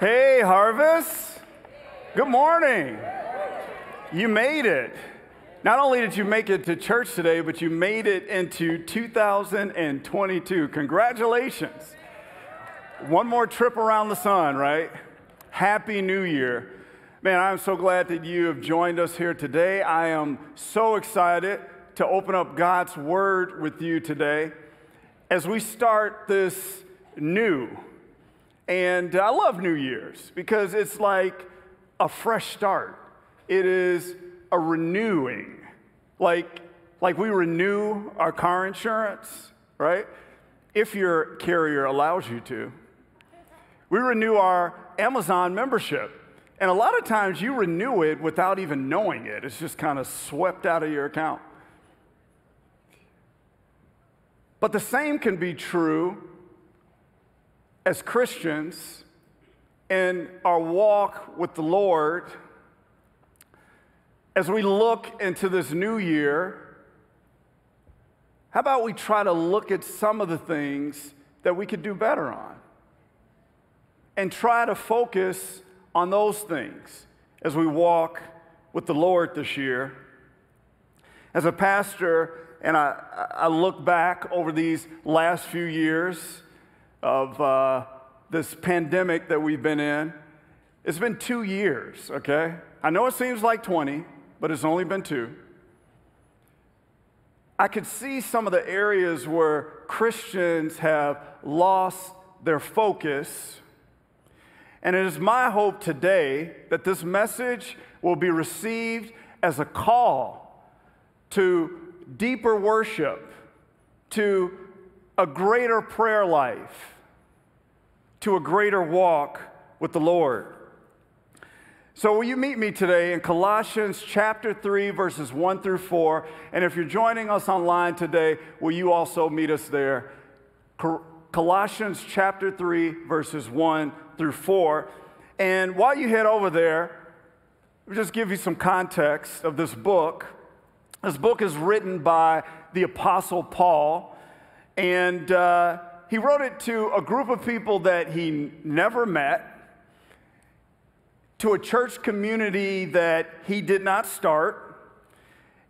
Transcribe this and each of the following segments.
Hey, Harvest. Good morning. You made it. Not only did you make it to church today, but you made it into 2022. Congratulations. One more trip around the sun, right? Happy New Year. Man, I'm so glad that you have joined us here today. I am so excited to open up God's Word with you today as we start this new. And I love New Year's because it's like a fresh start. It is a renewing. Like, like we renew our car insurance, right? If your carrier allows you to. We renew our Amazon membership. And a lot of times you renew it without even knowing it. It's just kind of swept out of your account. But the same can be true as Christians in our walk with the Lord as we look into this new year. How about we try to look at some of the things that we could do better on and try to focus on those things as we walk with the Lord this year? As a pastor, and I, I look back over these last few years of uh, this pandemic that we've been in. It's been two years, okay? I know it seems like 20, but it's only been two. I could see some of the areas where Christians have lost their focus. And it is my hope today that this message will be received as a call to deeper worship, to a greater prayer life, to a greater walk with the Lord. So, will you meet me today in Colossians chapter 3, verses 1 through 4? And if you're joining us online today, will you also meet us there? Colossians chapter 3, verses 1 through 4. And while you head over there, I'll just give you some context of this book. This book is written by the Apostle Paul, and uh, he wrote it to a group of people that he never met, to a church community that he did not start.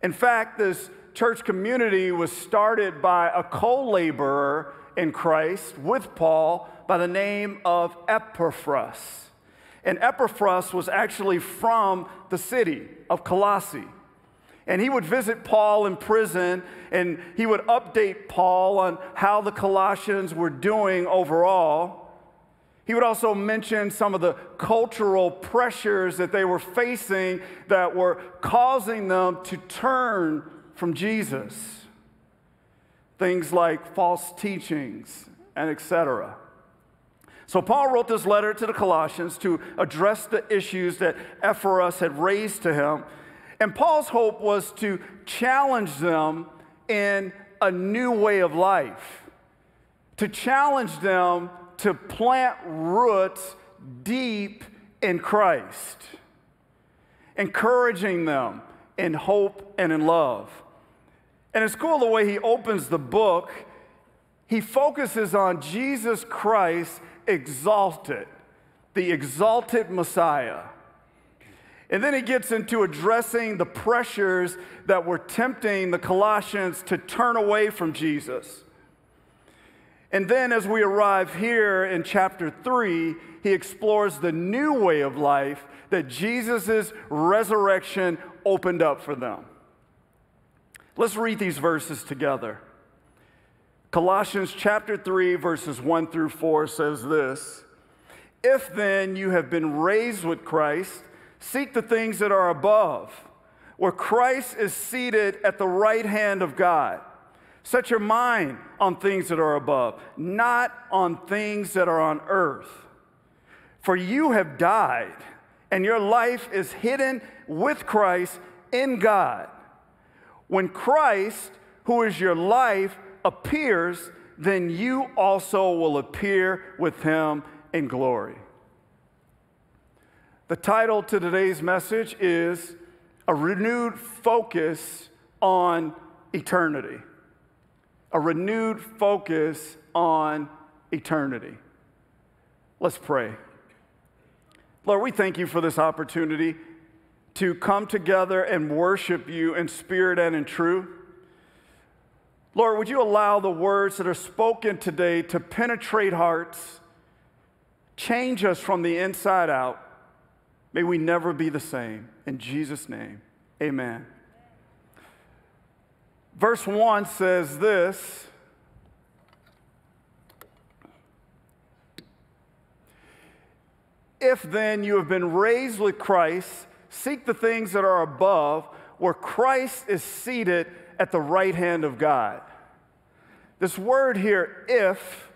In fact, this church community was started by a co laborer in Christ with Paul by the name of Epaphras. And Epaphras was actually from the city of Colossae. And he would visit Paul in prison and he would update Paul on how the Colossians were doing overall. He would also mention some of the cultural pressures that they were facing that were causing them to turn from Jesus. Things like false teachings and etc. So Paul wrote this letter to the Colossians to address the issues that Epaphras had raised to him and Paul's hope was to challenge them in a new way of life, to challenge them to plant roots deep in Christ, encouraging them in hope and in love. And it's cool the way he opens the book. He focuses on Jesus Christ exalted, the exalted Messiah. And then he gets into addressing the pressures that were tempting the Colossians to turn away from Jesus. And then, as we arrive here in chapter 3, he explores the new way of life that Jesus' resurrection opened up for them. Let's read these verses together. Colossians chapter 3, verses 1 through 4 says this If then you have been raised with Christ, Seek the things that are above, where Christ is seated at the right hand of God. Set your mind on things that are above, not on things that are on earth. For you have died, and your life is hidden with Christ in God. When Christ, who is your life, appears, then you also will appear with him in glory. The title to today's message is A Renewed Focus on Eternity. A renewed focus on eternity. Let's pray. Lord, we thank you for this opportunity to come together and worship you in spirit and in truth. Lord, would you allow the words that are spoken today to penetrate hearts, change us from the inside out? May we never be the same. In Jesus' name, amen. Verse 1 says this If then you have been raised with Christ, seek the things that are above, where Christ is seated at the right hand of God. This word here, if,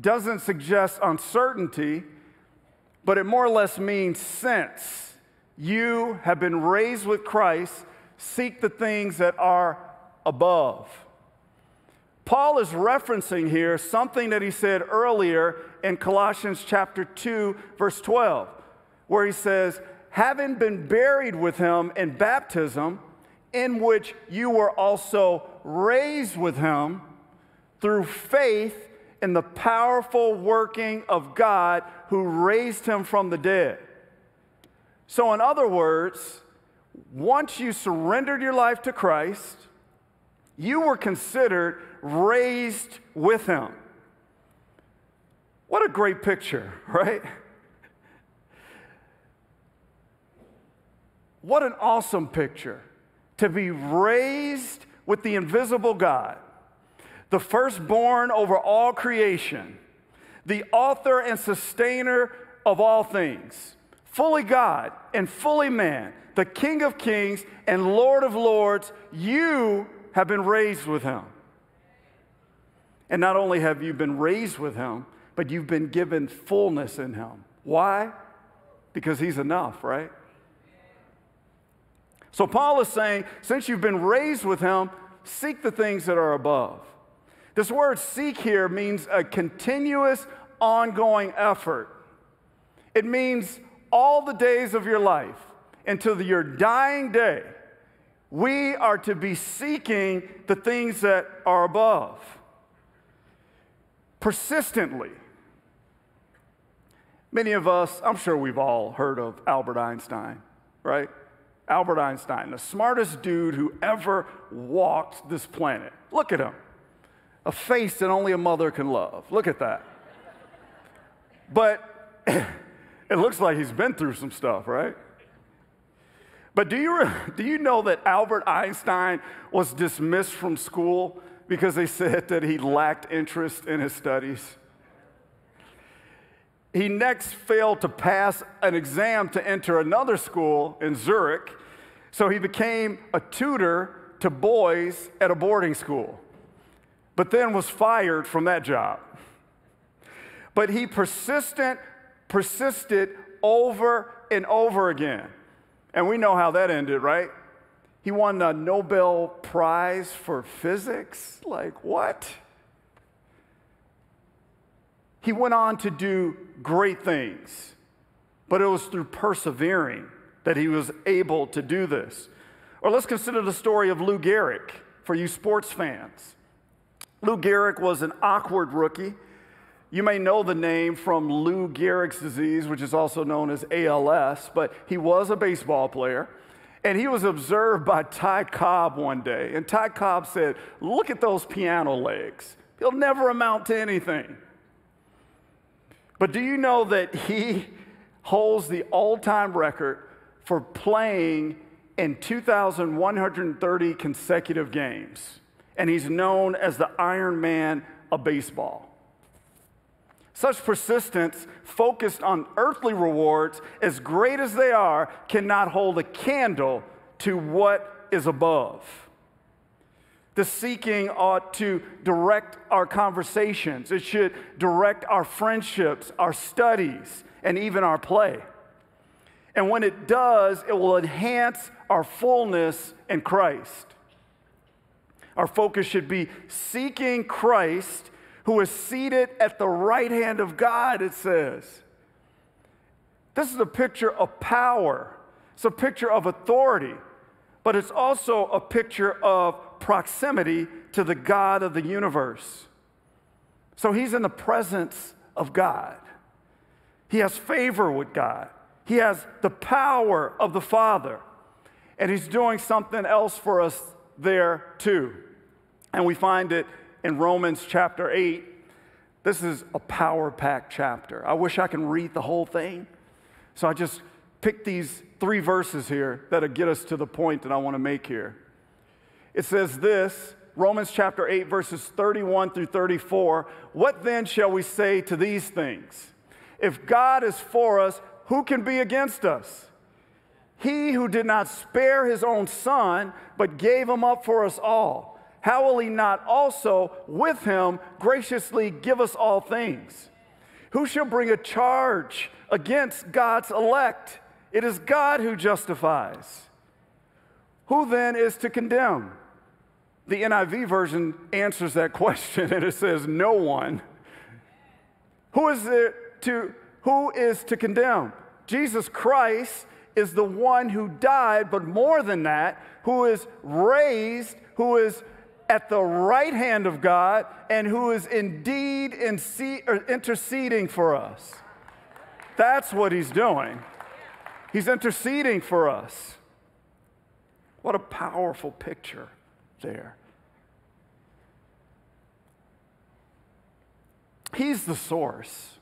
doesn't suggest uncertainty, but it more or less means since you have been raised with Christ, seek the things that are above. Paul is referencing here something that he said earlier in Colossians chapter 2, verse 12, where he says, Having been buried with him in baptism, in which you were also raised with him through faith in the powerful working of God who raised him from the dead. So, in other words, once you surrendered your life to Christ, you were considered raised with him. What a great picture, right? What an awesome picture to be raised with the invisible God, the firstborn over all creation, the author and sustainer of all things, fully God and fully man, the King of kings and Lord of lords. You have been raised with him. And not only have you been raised with him, but you've been given fullness in him. Why? Because he's enough, right? So Paul is saying, since you've been raised with him, seek the things that are above. This word seek here means a continuous, ongoing effort. It means all the days of your life until your dying day we are to be seeking the things that are above persistently. Many of us, I'm sure we've all heard of Albert Einstein, right? Albert Einstein, the smartest dude who ever walked this planet. Look at him. A face that only a mother can love. Look at that. But it looks like he's been through some stuff, right? But do you, do you know that Albert Einstein was dismissed from school because they said that he lacked interest in his studies? He next failed to pass an exam to enter another school in Zurich, so he became a tutor to boys at a boarding school, but then was fired from that job. But he persistent, persisted over and over again. And we know how that ended, right? He won a Nobel Prize for physics. Like, what? He went on to do great things, but it was through persevering that he was able to do this. Or let's consider the story of Lou Gehrig for you sports fans. Lou Gehrig was an awkward rookie. You may know the name from Lou Gehrig's disease, which is also known as ALS, but he was a baseball player. And he was observed by Ty Cobb one day. And Ty Cobb said, Look at those piano legs. He'll never amount to anything. But do you know that he holds the all time record for playing in 2,130 consecutive games? And he's known as the Iron Man of baseball. Such persistence, focused on earthly rewards, as great as they are, cannot hold a candle to what is above. The seeking ought to direct our conversations. It should direct our friendships, our studies, and even our play. And when it does, it will enhance our fullness in Christ. Our focus should be seeking Christ who is seated at the right hand of God, it says. This is a picture of power, it's a picture of authority, but it's also a picture of proximity to the God of the universe. So he's in the presence of God. He has favor with God. He has the power of the Father. And He's doing something else for us there too. And we find it in Romans chapter 8. This is a power packed chapter. I wish I can read the whole thing. So I just picked these three verses here that'll get us to the point that I want to make here. It says this Romans chapter 8, verses 31 through 34. What then shall we say to these things? If God is for us, who can be against us? He who did not spare his own son, but gave him up for us all, how will he not also with him graciously give us all things? Who shall bring a charge against God's elect? It is God who justifies. Who then is to condemn? The NIV version answers that question and it says, No one. Who is it to who is to condemn? Jesus Christ is the one who died, but more than that, who is raised, who is at the right hand of God, and who is indeed er, interceding for us. That's what he's doing. He's interceding for us. What a powerful picture there. He's the source.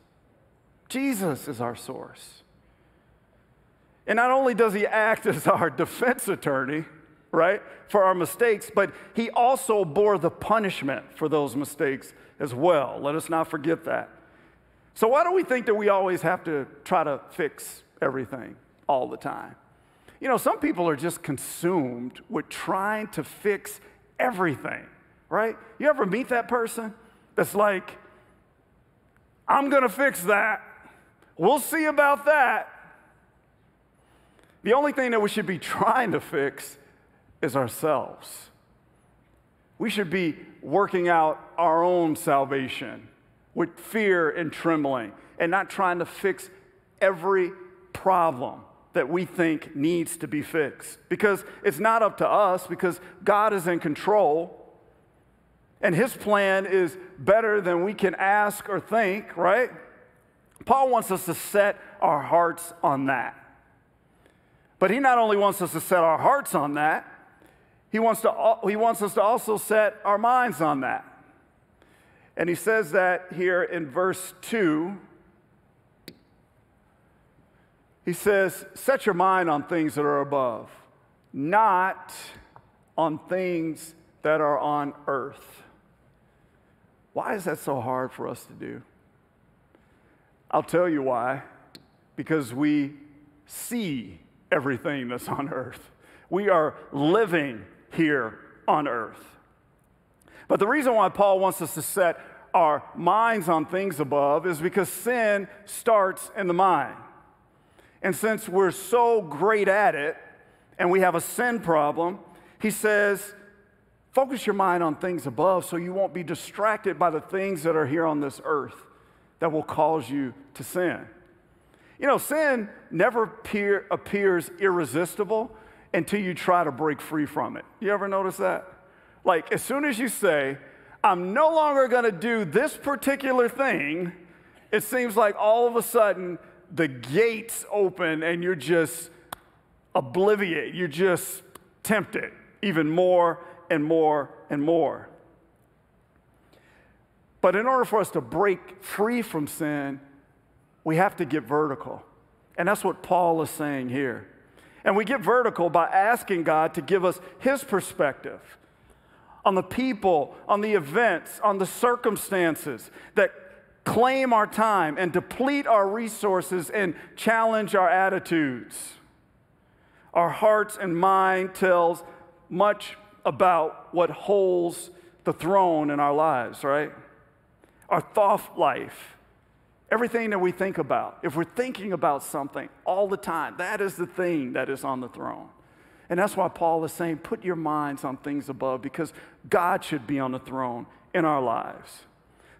Jesus is our source. And not only does he act as our defense attorney, right, for our mistakes, but he also bore the punishment for those mistakes as well. Let us not forget that. So, why do we think that we always have to try to fix everything all the time? You know, some people are just consumed with trying to fix everything, right? You ever meet that person that's like, I'm gonna fix that. We'll see about that. The only thing that we should be trying to fix is ourselves. We should be working out our own salvation with fear and trembling and not trying to fix every problem that we think needs to be fixed. Because it's not up to us, because God is in control. And his plan is better than we can ask or think, right? Paul wants us to set our hearts on that. But he not only wants us to set our hearts on that, he wants, to, he wants us to also set our minds on that. And he says that here in verse 2. He says, Set your mind on things that are above, not on things that are on earth. Why is that so hard for us to do? I'll tell you why. Because we see everything that's on earth. We are living here on earth. But the reason why Paul wants us to set our minds on things above is because sin starts in the mind. And since we're so great at it and we have a sin problem, he says, focus your mind on things above so you won't be distracted by the things that are here on this earth that will cause you to sin. You know, sin never appear, appears irresistible until you try to break free from it. You ever notice that? Like, as soon as you say, I'm no longer going to do this particular thing, it seems like all of a sudden the gates open and you're just obliviate. You're just tempted even more and more and more. But in order for us to break free from sin, we have to get vertical. And that's what Paul is saying here. And we get vertical by asking God to give us his perspective on the people, on the events, on the circumstances that claim our time and deplete our resources and challenge our attitudes. Our hearts and mind tells much about what holds the throne in our lives, right? Our thought life Everything that we think about, if we're thinking about something all the time, that is the thing that is on the throne. And that's why Paul is saying, put your minds on things above, because God should be on the throne in our lives.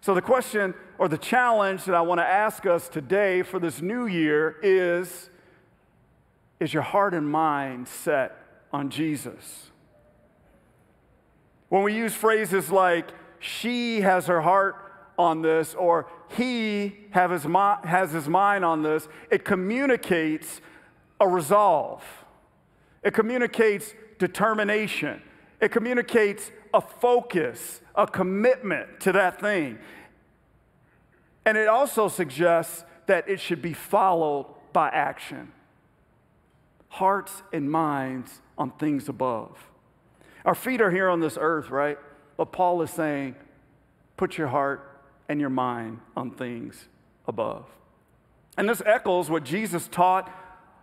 So, the question or the challenge that I want to ask us today for this new year is Is your heart and mind set on Jesus? When we use phrases like, she has her heart on this, or he have his, has his mind on this, it communicates a resolve. It communicates determination. It communicates a focus, a commitment to that thing. And it also suggests that it should be followed by action. Hearts and minds on things above. Our feet are here on this earth, right? But Paul is saying, put your heart and your mind on things above. And this echoes what Jesus taught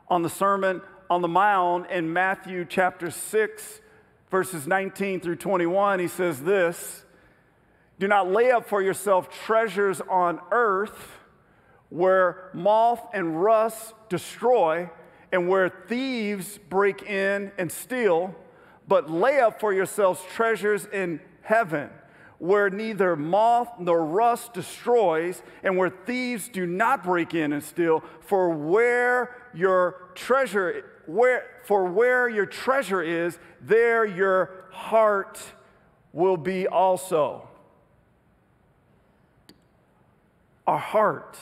on the Sermon on the Mount in Matthew chapter 6, verses 19 through 21. He says this Do not lay up for yourself treasures on earth where moth and rust destroy and where thieves break in and steal, but lay up for yourselves treasures in heaven where neither moth nor rust destroys, and where thieves do not break in and steal. For where your treasure, where, for where your treasure is, there your heart will be also. Our heart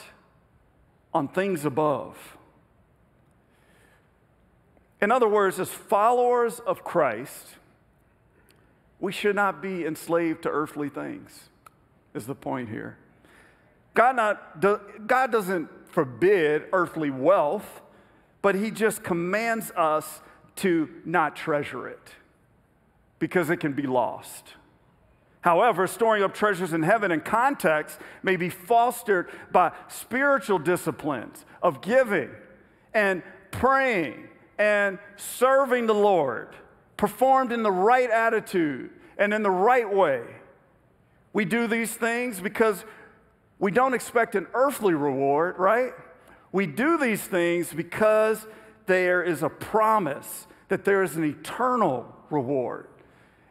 on things above. In other words, as followers of Christ, we should not be enslaved to earthly things, is the point here. God, not, God doesn't forbid earthly wealth, but He just commands us to not treasure it because it can be lost. However, storing up treasures in heaven in context may be fostered by spiritual disciplines of giving and praying and serving the Lord performed in the right attitude and in the right way. We do these things because we don't expect an earthly reward, right? We do these things because there is a promise that there is an eternal reward,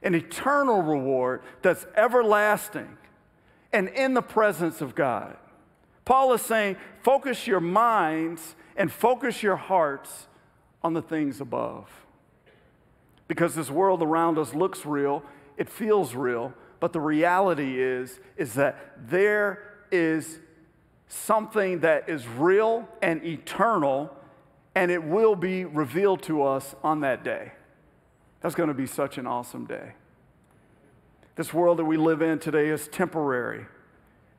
an eternal reward that's everlasting and in the presence of God. Paul is saying, focus your minds and focus your hearts on the things above because this world around us looks real, it feels real, but the reality is is that there is something that is real and eternal and it will be revealed to us on that day. That's going to be such an awesome day. This world that we live in today is temporary,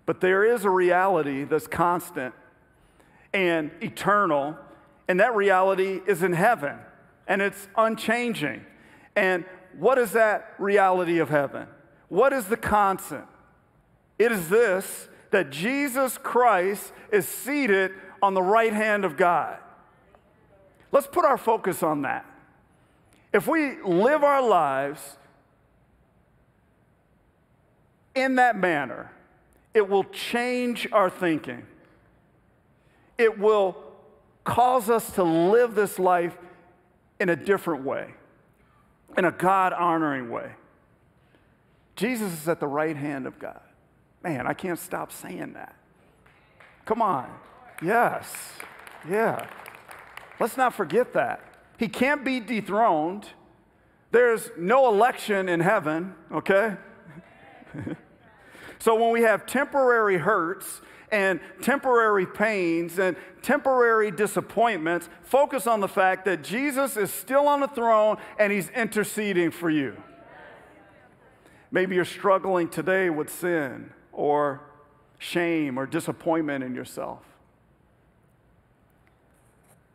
but there is a reality that's constant and eternal, and that reality is in heaven and it's unchanging. And what is that reality of heaven? What is the constant? It is this that Jesus Christ is seated on the right hand of God. Let's put our focus on that. If we live our lives in that manner, it will change our thinking. It will cause us to live this life in a different way in a God honoring way. Jesus is at the right hand of God. Man, I can't stop saying that. Come on. Yes. Yeah. Let's not forget that. He can't be dethroned. There's no election in heaven, okay? so when we have temporary hurts and temporary pains and temporary disappointments, focus on the fact that Jesus is still on the throne and he's interceding for you. Maybe you're struggling today with sin or shame or disappointment in yourself.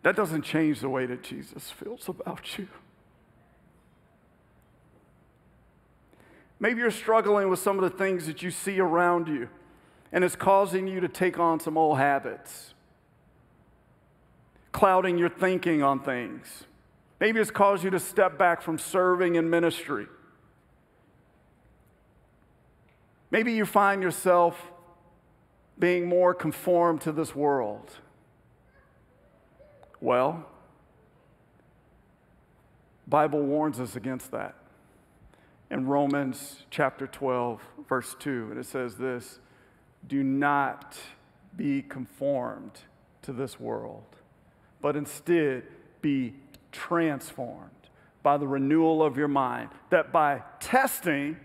That doesn't change the way that Jesus feels about you. Maybe you're struggling with some of the things that you see around you and it's causing you to take on some old habits, clouding your thinking on things. Maybe it's caused you to step back from serving in ministry. Maybe you find yourself being more conformed to this world. Well, Bible warns us against that. In Romans chapter 12, verse 2, and it says this do not be conformed to this world, but instead be transformed by the renewal of your mind. That by testing,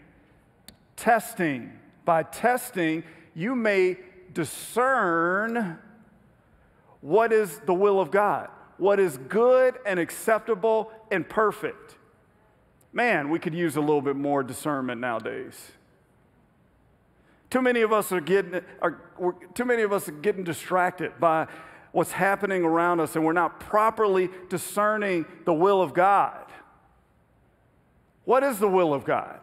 testing, by testing, you may discern what is the will of God, what is good and acceptable and perfect. Man, we could use a little bit more discernment nowadays. Too many of us are getting, are, too many of us are getting distracted by what's happening around us, and we're not properly discerning the will of God. What is the will of God?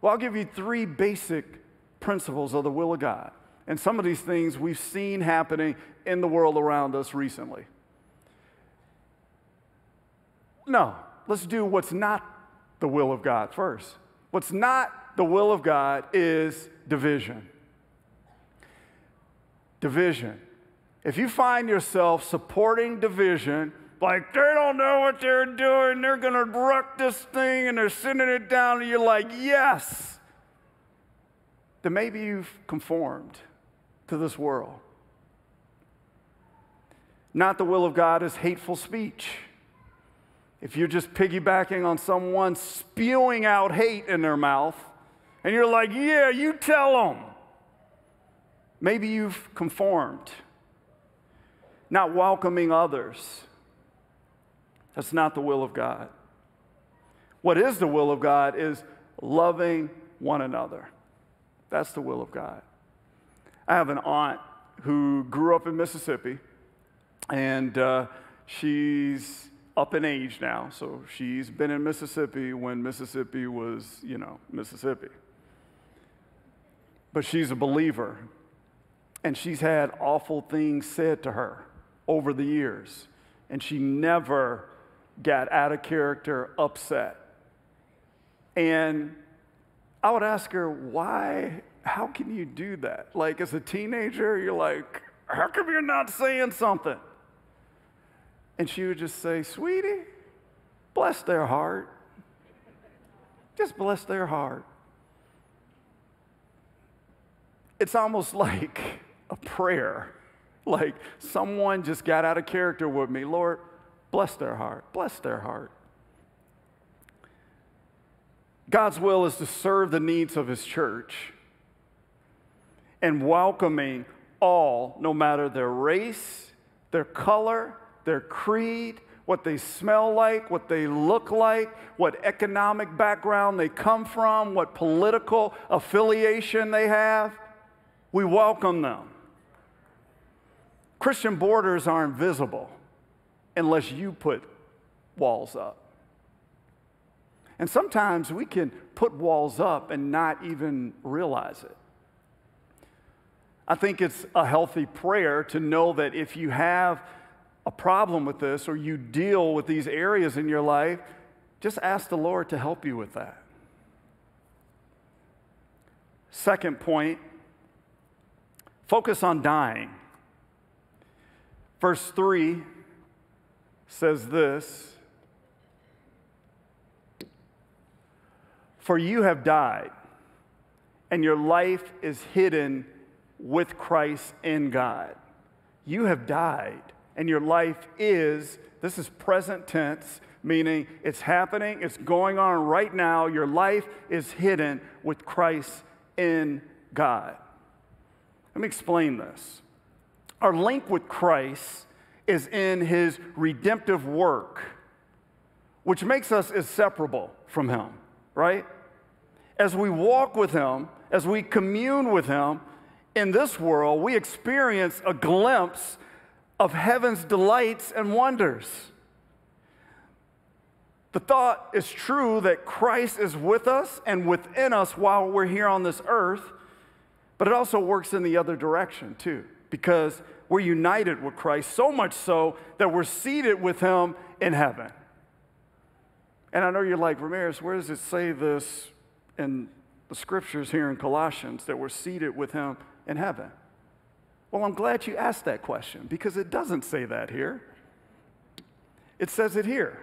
Well, I'll give you three basic principles of the will of God. And some of these things we've seen happening in the world around us recently. No, let's do what's not the will of God first. What's not the will of God is division. Division. If you find yourself supporting division, like they don't know what they're doing, they're gonna wreck this thing and they're sending it down, and you're like, yes, then maybe you've conformed to this world. Not the will of God is hateful speech. If you're just piggybacking on someone spewing out hate in their mouth, and you're like, yeah, you tell them, maybe you've conformed. Not welcoming others. That's not the will of God. What is the will of God is loving one another. That's the will of God. I have an aunt who grew up in Mississippi, and uh, she's up in age now, so she's been in Mississippi when Mississippi was, you know, Mississippi. But she's a believer, and she's had awful things said to her over the years, and she never got out of character upset. And I would ask her, why how can you do that? Like, as a teenager, you're like, how come you're not saying something? And she would just say, sweetie, bless their heart. Just bless their heart. It's almost like a prayer. Like someone just got out of character with me. Lord, bless their heart. Bless their heart. God's will is to serve the needs of his church and welcoming all, no matter their race, their color, their creed, what they smell like, what they look like, what economic background they come from, what political affiliation they have. We welcome them. Christian borders are invisible unless you put walls up. And sometimes we can put walls up and not even realize it. I think it's a healthy prayer to know that if you have a problem with this or you deal with these areas in your life, just ask the Lord to help you with that. Second point focus on dying. Verse 3 says this For you have died, and your life is hidden with Christ in God. You have died, and your life is, this is present tense, meaning it's happening, it's going on right now. Your life is hidden with Christ in God. Let me explain this. Our link with Christ is in his redemptive work, which makes us inseparable from him, right? As we walk with him, as we commune with him, in this world, we experience a glimpse of heaven's delights and wonders. The thought is true that Christ is with us and within us while we're here on this earth, but it also works in the other direction too, because we're united with Christ so much so that we're seated with Him in heaven. And I know you're like, Romarez, where does it say this in the scriptures here in Colossians that we're seated with Him in heaven? Well, I'm glad you asked that question because it doesn't say that here. It says it here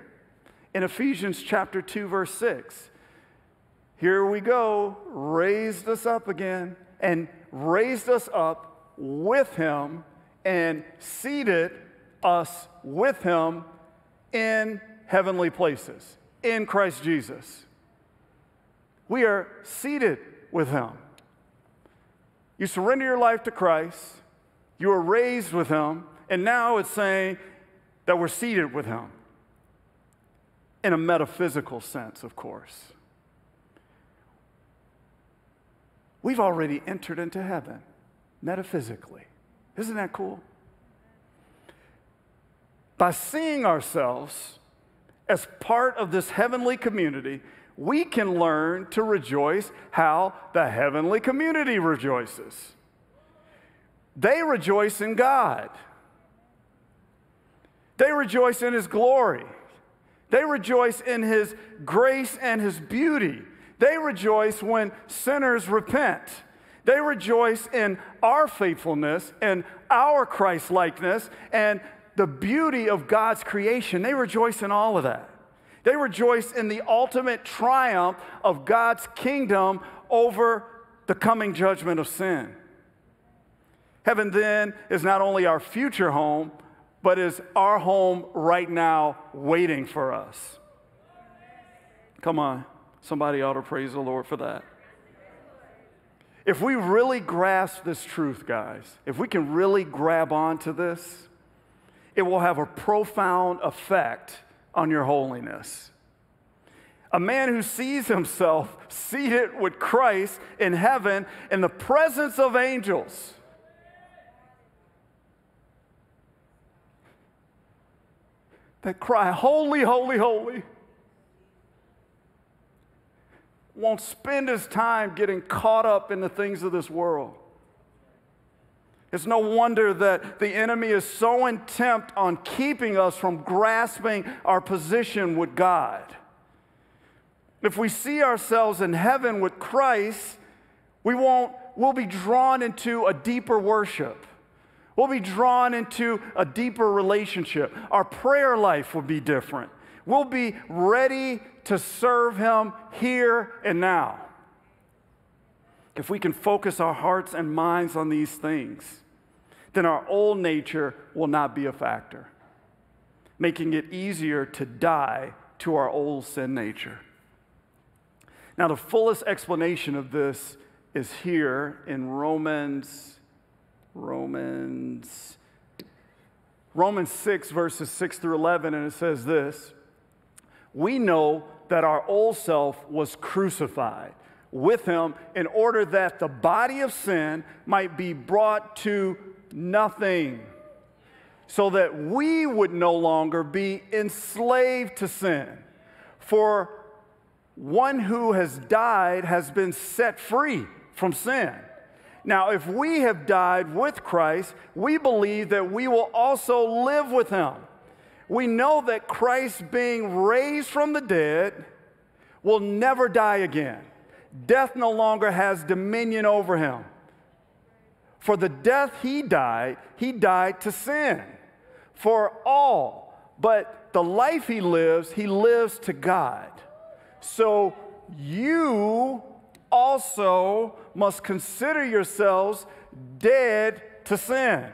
in Ephesians chapter 2, verse 6. Here we go, raised us up again and raised us up with him and seated us with him in heavenly places in Christ Jesus. We are seated with him. You surrender your life to Christ, you were raised with Him, and now it's saying that we're seated with Him. In a metaphysical sense, of course. We've already entered into heaven, metaphysically. Isn't that cool? By seeing ourselves as part of this heavenly community, we can learn to rejoice how the heavenly community rejoices. They rejoice in God, they rejoice in His glory, they rejoice in His grace and His beauty. They rejoice when sinners repent. They rejoice in our faithfulness and our Christ likeness and the beauty of God's creation. They rejoice in all of that. They rejoice in the ultimate triumph of God's kingdom over the coming judgment of sin. Heaven then is not only our future home, but is our home right now waiting for us. Come on. Somebody ought to praise the Lord for that. If we really grasp this truth, guys, if we can really grab onto this, it will have a profound effect on your holiness. A man who sees himself seated with Christ in heaven in the presence of angels. That cry, Holy, holy, holy won't spend his time getting caught up in the things of this world. It's no wonder that the enemy is so intent on keeping us from grasping our position with God. If we see ourselves in heaven with Christ, we won't, we'll be drawn into a deeper worship. We'll be drawn into a deeper relationship. Our prayer life will be different. We'll be ready to serve Him here and now. If we can focus our hearts and minds on these things, then our old nature will not be a factor, making it easier to die to our old sin nature. Now, the fullest explanation of this is here in Romans, Romans, Romans 6, verses 6 through 11, and it says this we know that our old self was crucified with him in order that the body of sin might be brought to nothing, so that we would no longer be enslaved to sin. For one who has died has been set free from sin. Now, if we have died with Christ, we believe that we will also live with him we know that Christ, being raised from the dead, will never die again. Death no longer has dominion over him. For the death he died, he died to sin for all. But the life he lives, he lives to God. So you also must consider yourselves dead to sin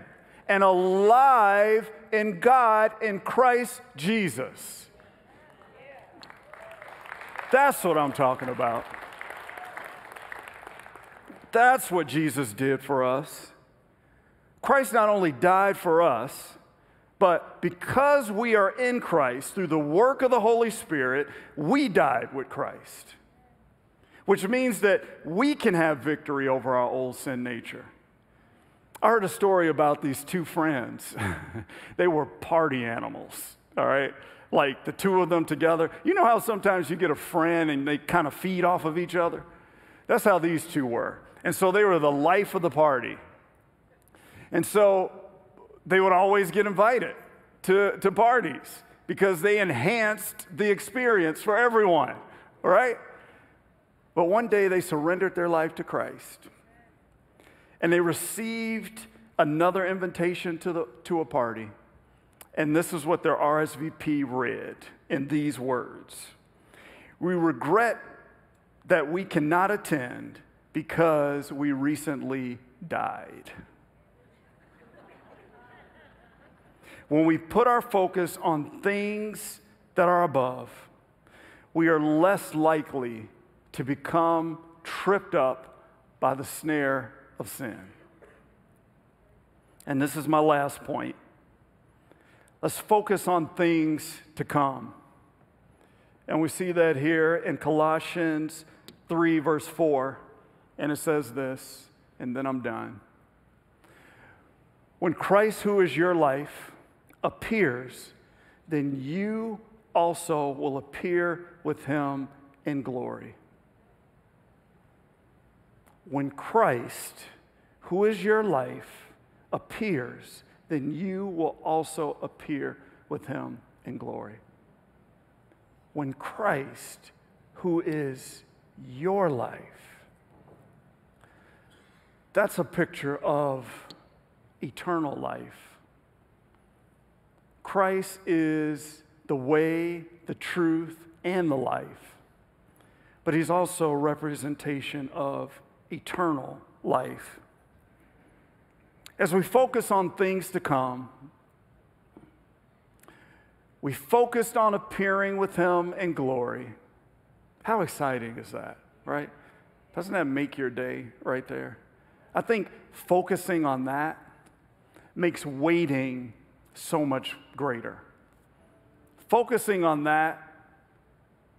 and alive in God in Christ Jesus. That's what I'm talking about. That's what Jesus did for us. Christ not only died for us, but because we are in Christ through the work of the Holy Spirit, we died with Christ, which means that we can have victory over our old sin nature. I heard a story about these two friends. they were party animals, all right? Like the two of them together. You know how sometimes you get a friend and they kind of feed off of each other? That's how these two were. And so they were the life of the party. And so they would always get invited to, to parties because they enhanced the experience for everyone, all right? But one day they surrendered their life to Christ and they received another invitation to, the, to a party. And this is what their RSVP read in these words We regret that we cannot attend because we recently died. when we put our focus on things that are above, we are less likely to become tripped up by the snare of sin. And this is my last point. Let's focus on things to come. And we see that here in Colossians 3, verse 4. And it says this, and then I'm done. When Christ, who is your life, appears, then you also will appear with him in glory. When Christ, who is your life, appears, then you will also appear with him in glory. When Christ, who is your life, that's a picture of eternal life. Christ is the way, the truth, and the life. But he's also a representation of eternal life. As we focus on things to come, we focused on appearing with him in glory. How exciting is that, right? Doesn't that make your day right there? I think focusing on that makes waiting so much greater. Focusing on that,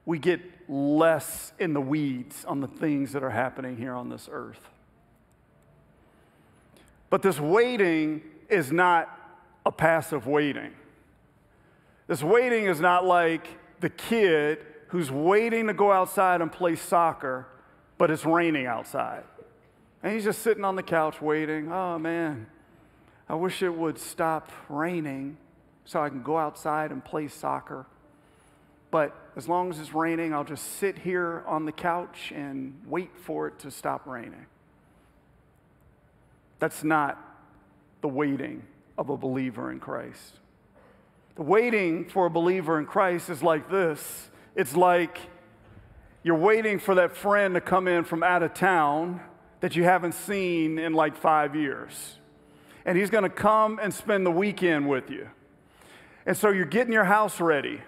we get less in the weeds on the things that are happening here on this earth. But this waiting is not a passive waiting. This waiting is not like the kid who's waiting to go outside and play soccer, but it's raining outside. And he's just sitting on the couch waiting. Oh man, I wish it would stop raining so I can go outside and play soccer. But as long as it's raining, I'll just sit here on the couch and wait for it to stop raining. That's not the waiting of a believer in Christ. The waiting for a believer in Christ is like this it's like you're waiting for that friend to come in from out of town that you haven't seen in like five years. And he's gonna come and spend the weekend with you. And so you're getting your house ready.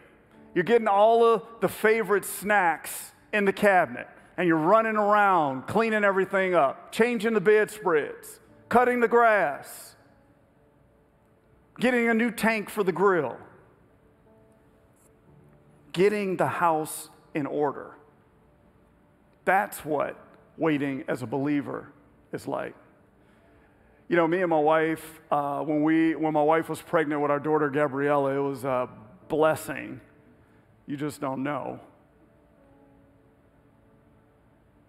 You're getting all of the favorite snacks in the cabinet. And you're running around, cleaning everything up, changing the bedspreads, cutting the grass, getting a new tank for the grill, getting the house in order. That's what waiting as a believer is like. You know, me and my wife, uh, when, we, when my wife was pregnant with our daughter Gabriella, it was a blessing. You just don't know.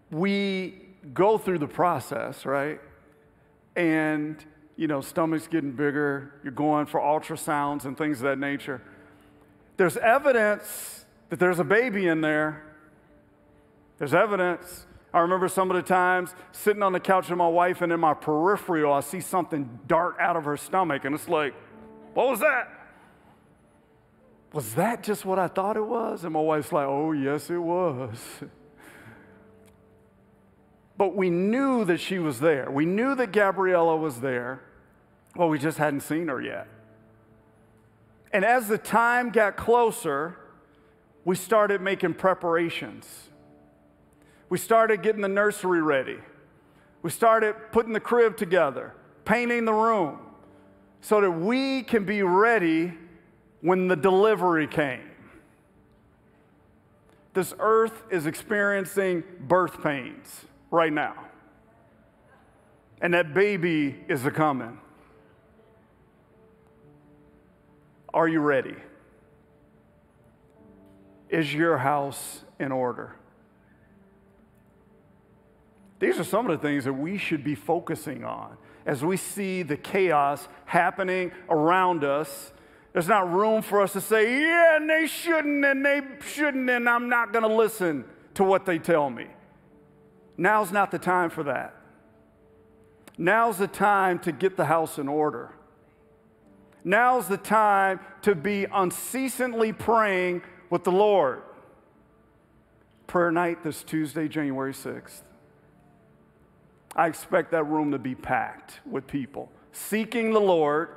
We go through the process, right? And, you know, stomach's getting bigger, you're going for ultrasounds and things of that nature. There's evidence that there's a baby in there. There's evidence. I remember some of the times sitting on the couch with my wife, and in my peripheral, I see something dart out of her stomach, and it's like, what was that? Was that just what I thought it was? And my wife's like, oh, yes, it was. But we knew that she was there. We knew that Gabriella was there. Well, we just hadn't seen her yet. And as the time got closer, we started making preparations. We started getting the nursery ready. We started putting the crib together, painting the room, so that we can be ready when the delivery came. This earth is experiencing birth pains right now. And that baby is a coming. Are you ready? Is your house in order? These are some of the things that we should be focusing on as we see the chaos happening around us. There's not room for us to say, yeah, and they shouldn't, and they shouldn't, and I'm not going to listen to what they tell me. Now's not the time for that. Now's the time to get the house in order. Now's the time to be unceasingly praying with the Lord. Prayer night this Tuesday, January 6th. I expect that room to be packed with people seeking the Lord.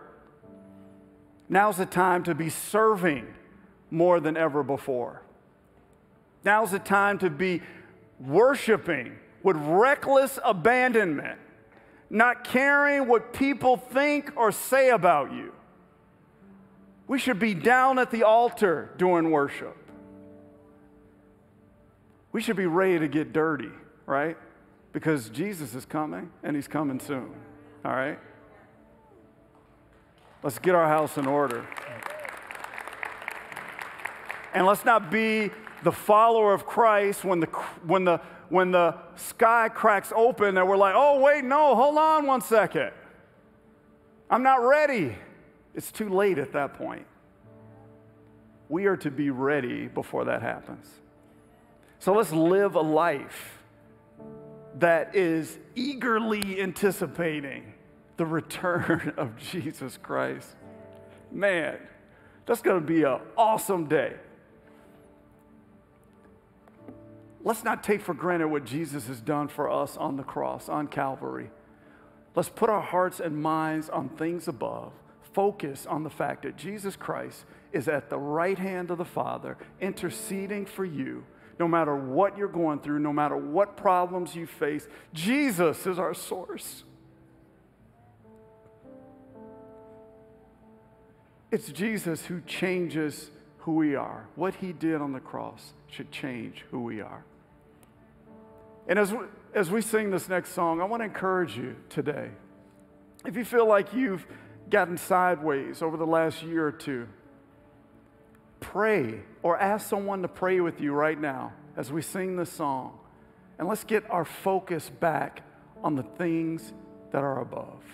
Now's the time to be serving more than ever before. Now's the time to be worshiping with reckless abandonment not caring what people think or say about you. We should be down at the altar during worship. We should be ready to get dirty, right? Because Jesus is coming and he's coming soon, all right? Let's get our house in order. And let's not be the follower of Christ when the, when the, when the sky cracks open and we're like, oh, wait, no, hold on one second. I'm not ready. It's too late at that point. We are to be ready before that happens. So let's live a life that is eagerly anticipating the return of Jesus Christ. Man, that's going to be an awesome day. let's not take for granted what Jesus has done for us on the cross, on Calvary. Let's put our hearts and minds on things above. Focus on the fact that Jesus Christ is at the right hand of the Father, interceding for you. No matter what you're going through, no matter what problems you face, Jesus is our source. It's Jesus who changes who we are. What he did on the cross should change who we are. And as we, as we sing this next song, I want to encourage you today. If you feel like you've gotten sideways over the last year or two, pray or ask someone to pray with you right now as we sing this song. And let's get our focus back on the things that are above.